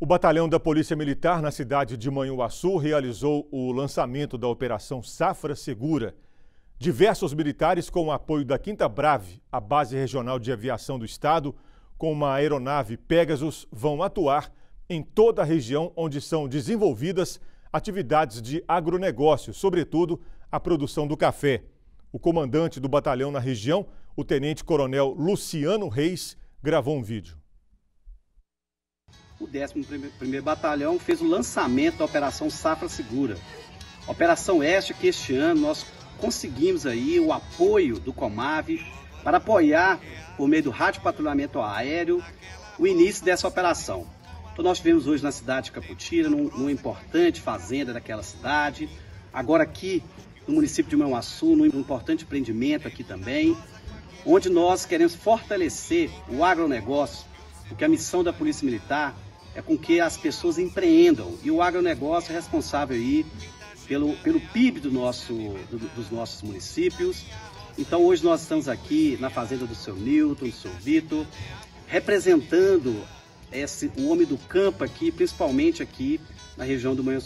O batalhão da Polícia Militar na cidade de Manhuaçu realizou o lançamento da Operação Safra Segura. Diversos militares, com o apoio da Quinta Brave, a base regional de aviação do estado, com uma aeronave Pegasus, vão atuar em toda a região onde são desenvolvidas atividades de agronegócio, sobretudo a produção do café. O comandante do batalhão na região, o tenente-coronel Luciano Reis, gravou um vídeo o 11º Batalhão fez o lançamento da Operação Safra Segura. Operação esta que este ano nós conseguimos aí o apoio do Comave para apoiar, por meio do rádio patrulhamento aéreo, o início dessa operação. Então nós tivemos hoje na cidade de Caputira, num, numa importante fazenda daquela cidade, agora aqui no município de Manhuaçu, num importante empreendimento aqui também, onde nós queremos fortalecer o agronegócio, porque a missão da Polícia Militar é com que as pessoas empreendam. E o agronegócio é responsável aí pelo, pelo PIB do nosso, do, dos nossos municípios. Então hoje nós estamos aqui na fazenda do seu Newton, do seu Vitor, representando esse, o homem do campo aqui, principalmente aqui na região do Manhã